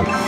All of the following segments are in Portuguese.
Oh.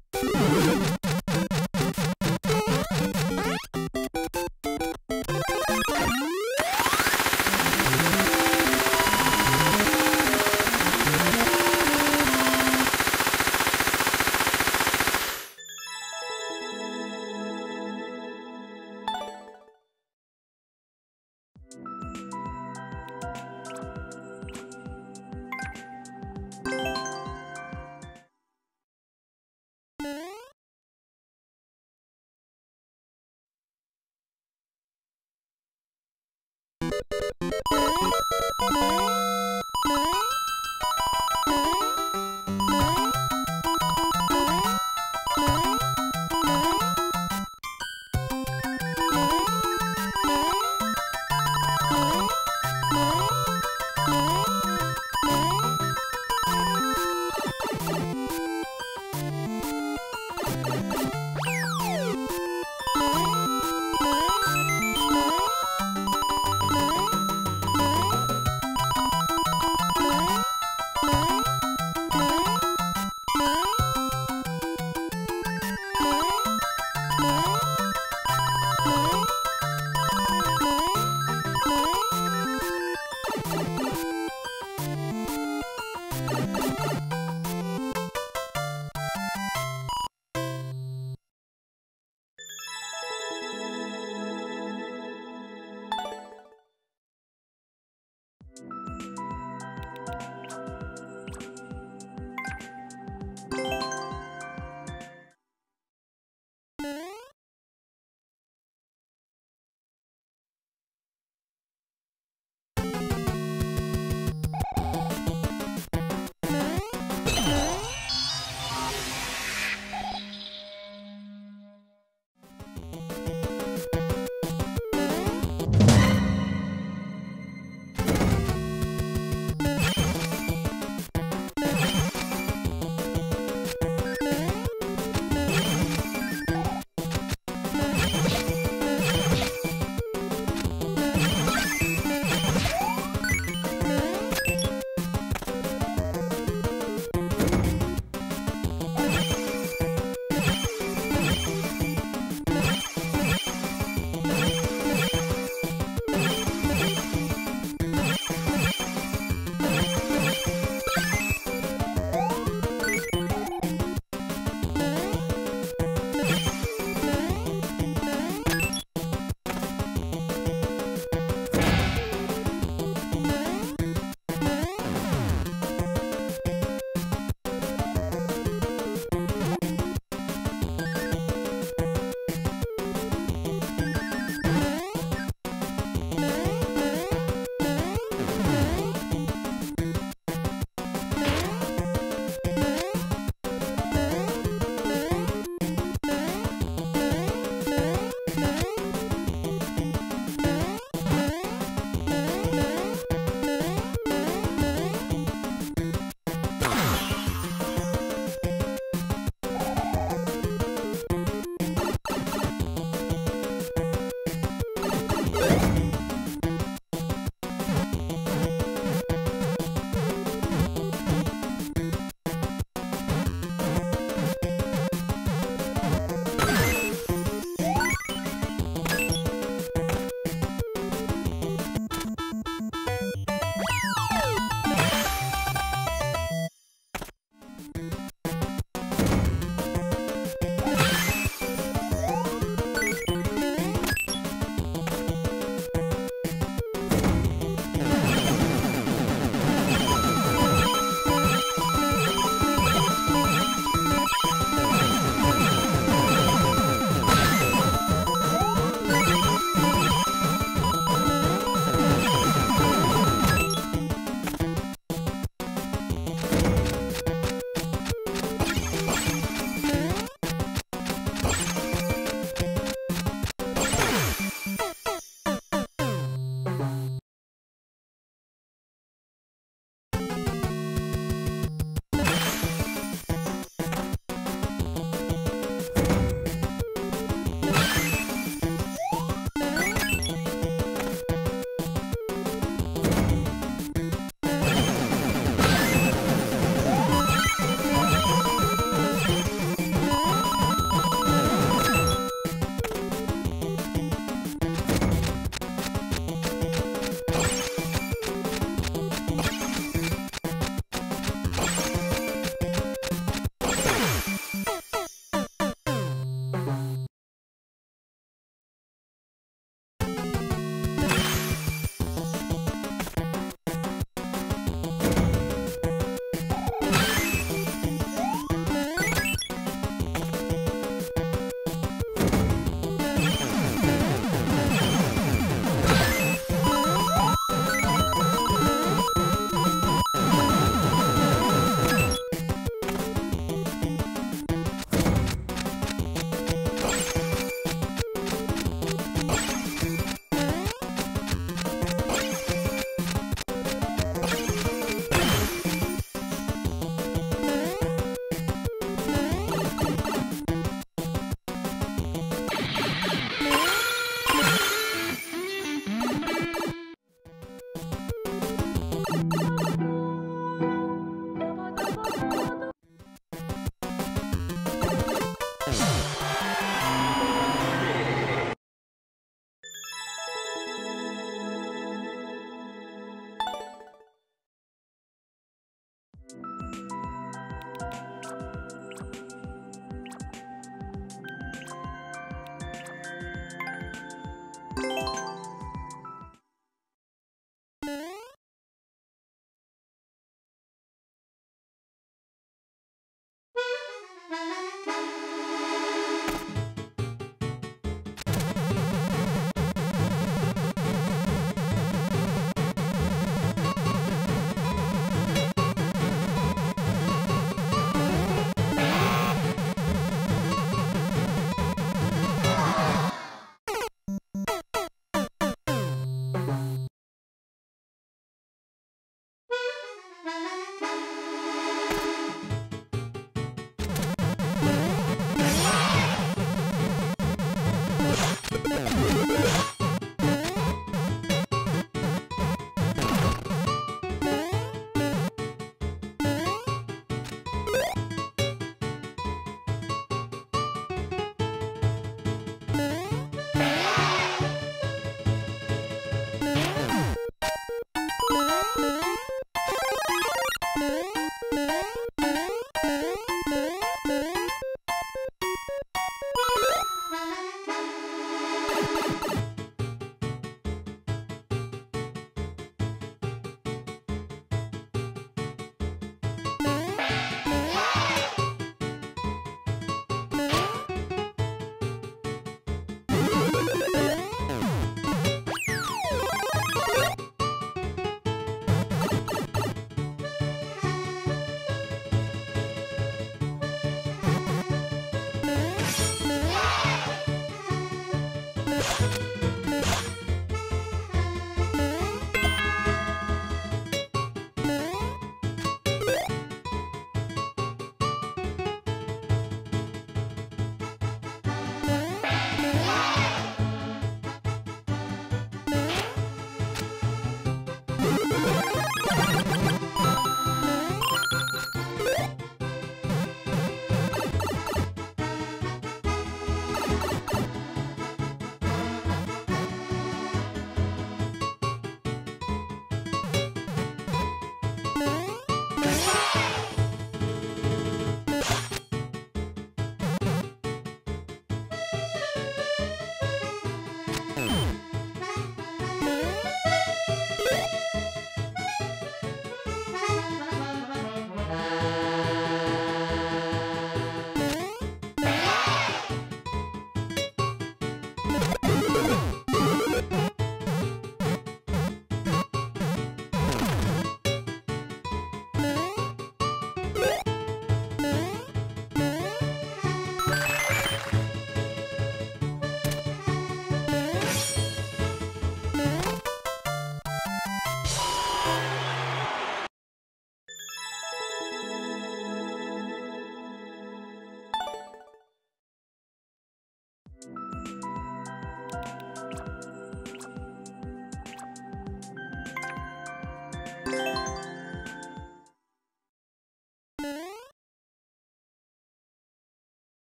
Música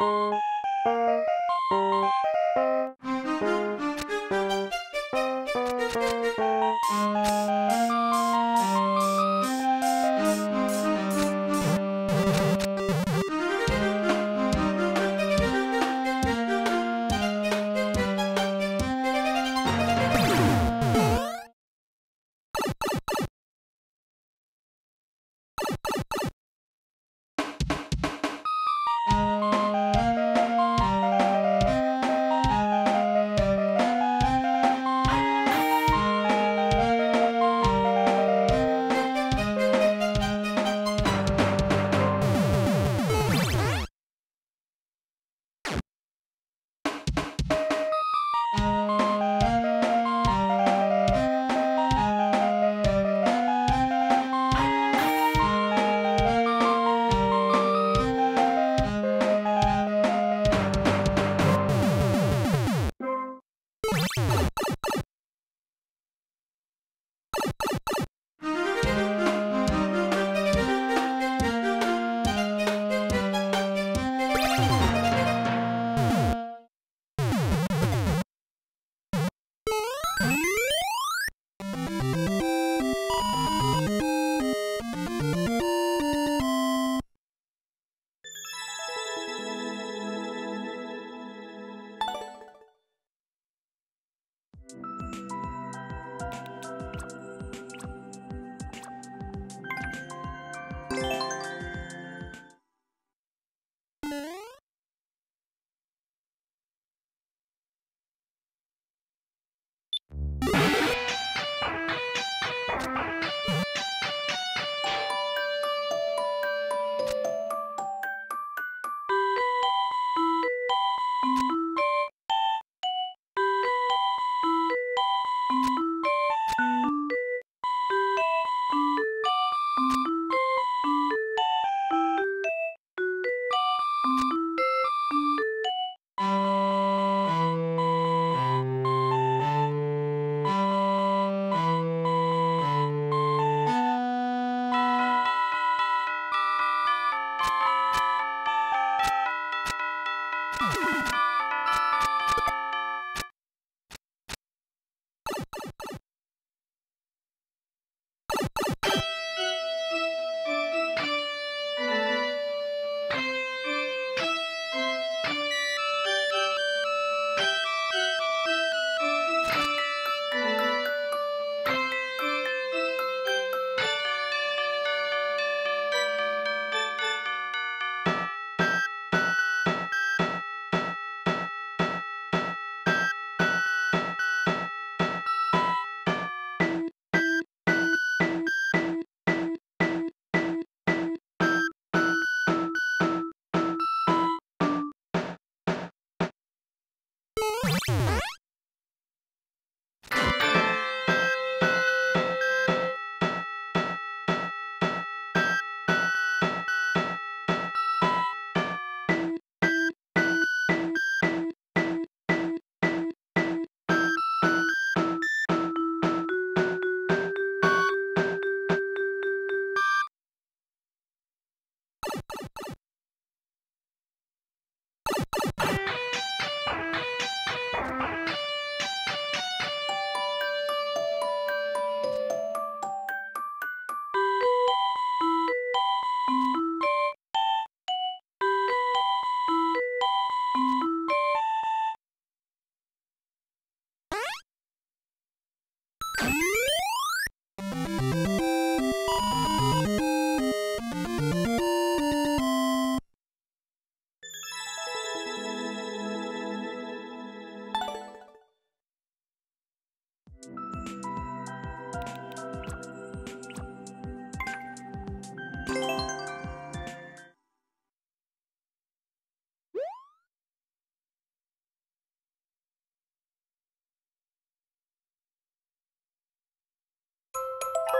Música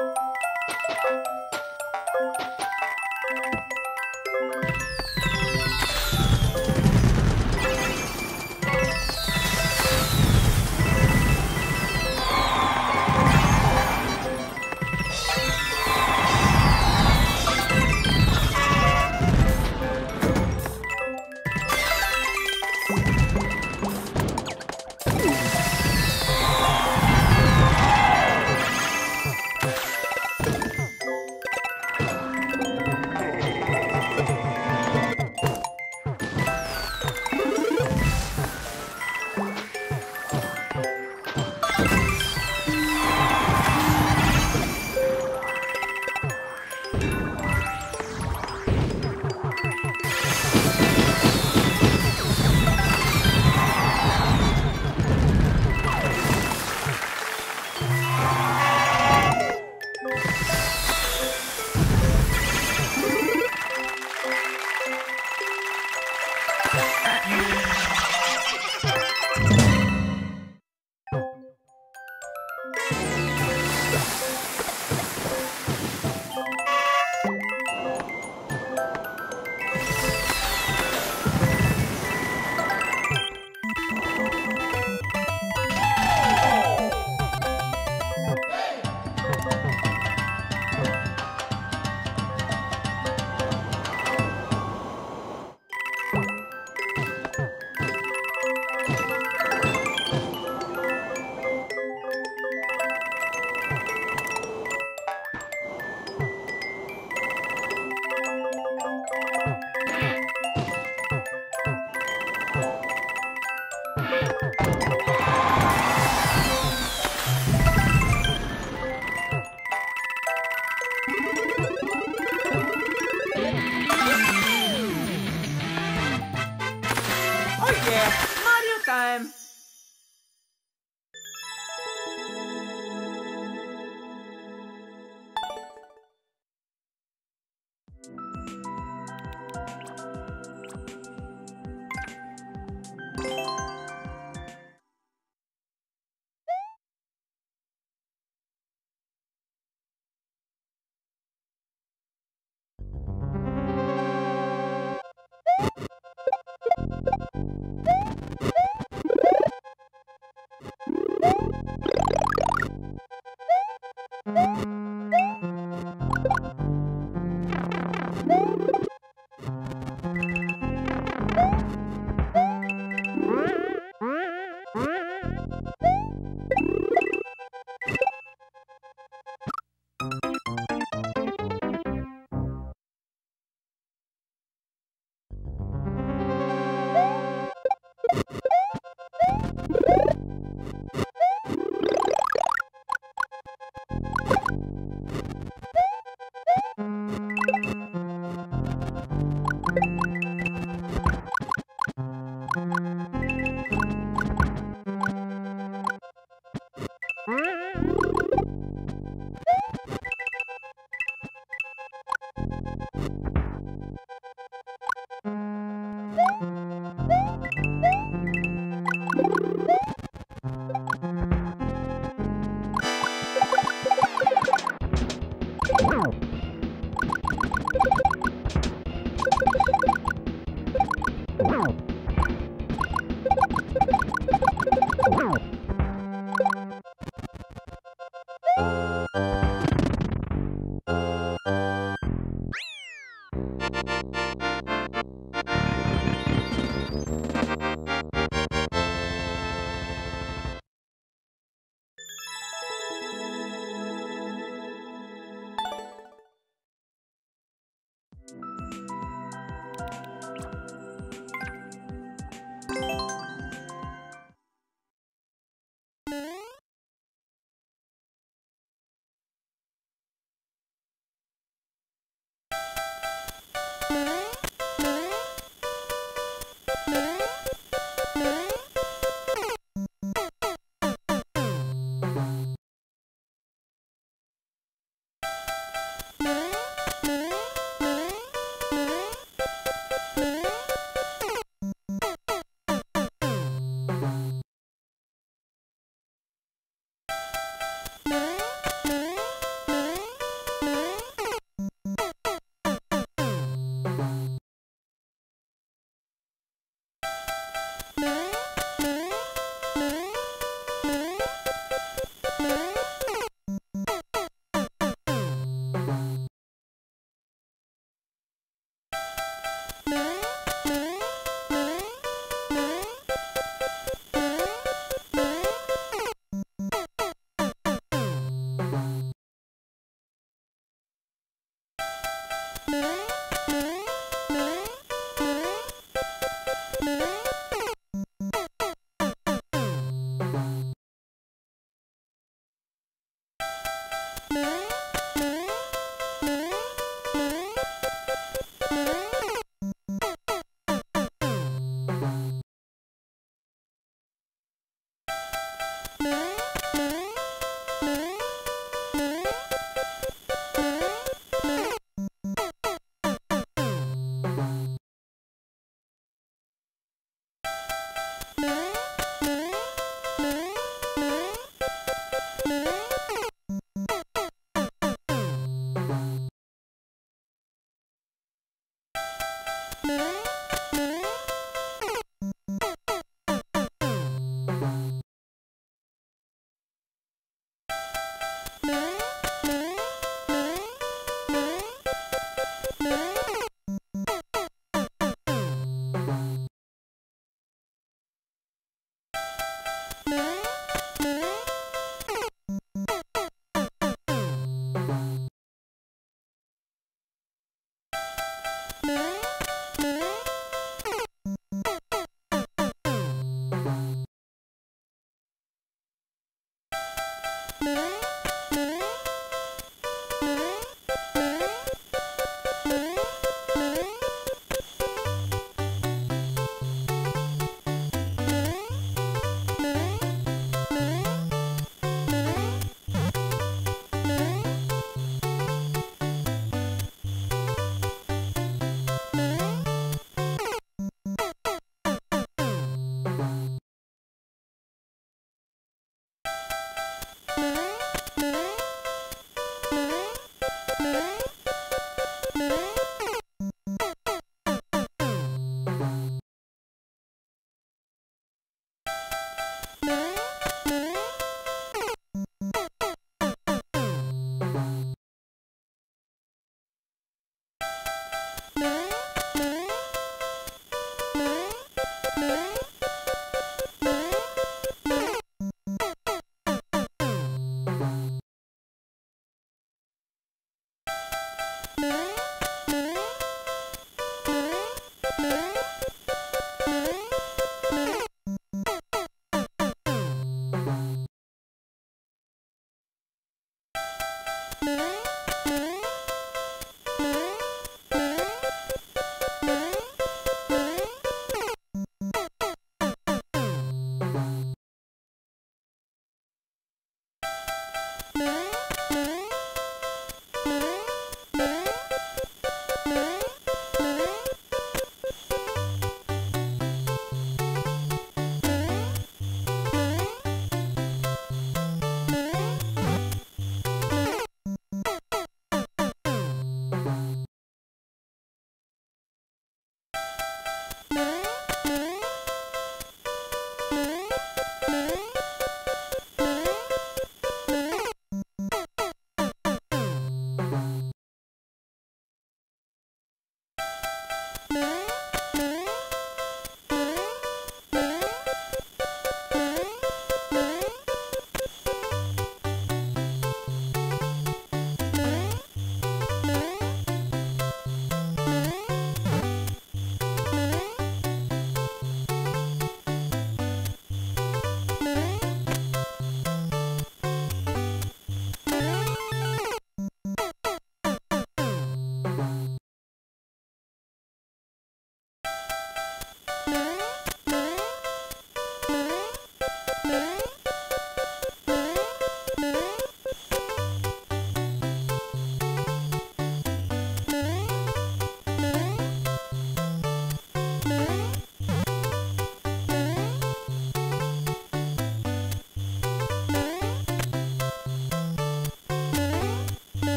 Thank you.